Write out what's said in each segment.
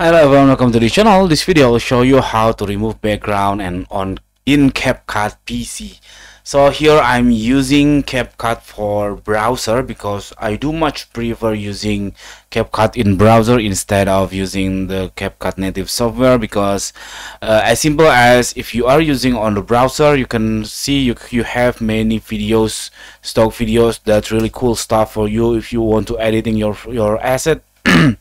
Hello everyone, welcome to the channel. This video will show you how to remove background and on in CapCut PC. So here I'm using CapCut for browser because I do much prefer using CapCut in browser instead of using the CapCut native software because uh, as simple as if you are using on the browser you can see you, you have many videos stock videos that's really cool stuff for you if you want to editing your your asset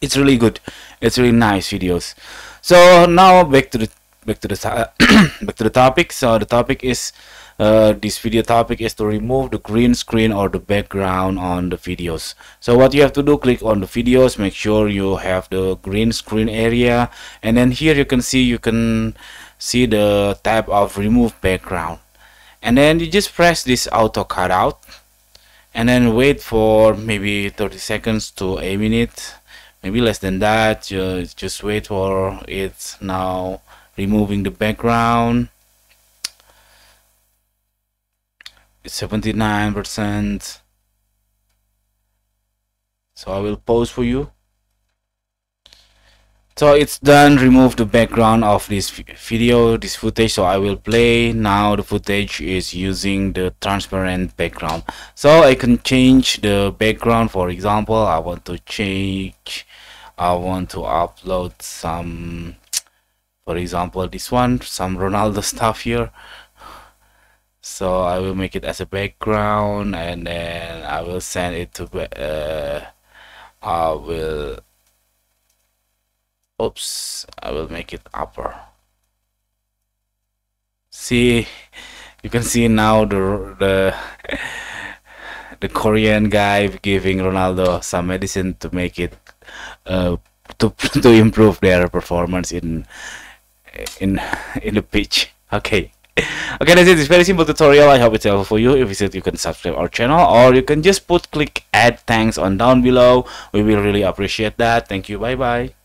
it's really good. It's really nice videos. So now back to the back to the back to the topic. So the topic is uh, this video topic is to remove the green screen or the background on the videos. So what you have to do click on the videos. Make sure you have the green screen area. And then here you can see you can see the tab of remove background. And then you just press this auto cutout. And then wait for maybe 30 seconds to a minute maybe less than that just, just wait for it now removing the background. It's 79 percent. So I will pause for you so it's done remove the background of this video this footage. So I will play. Now the footage is using the transparent background. So I can change the background. For example I want to change I want to upload some for example this one some Ronaldo stuff here. So I will make it as a background and then I will send it to uh, I will oops I will make it upper. See you can see now the the the Korean guy giving Ronaldo some medicine to make it uh, to to improve their performance in in in the pitch. Okay. Okay that's it. It's very simple tutorial. I hope it's helpful for you. If it's you can subscribe our channel or you can just put click add thanks on down below. We will really appreciate that. Thank you. Bye bye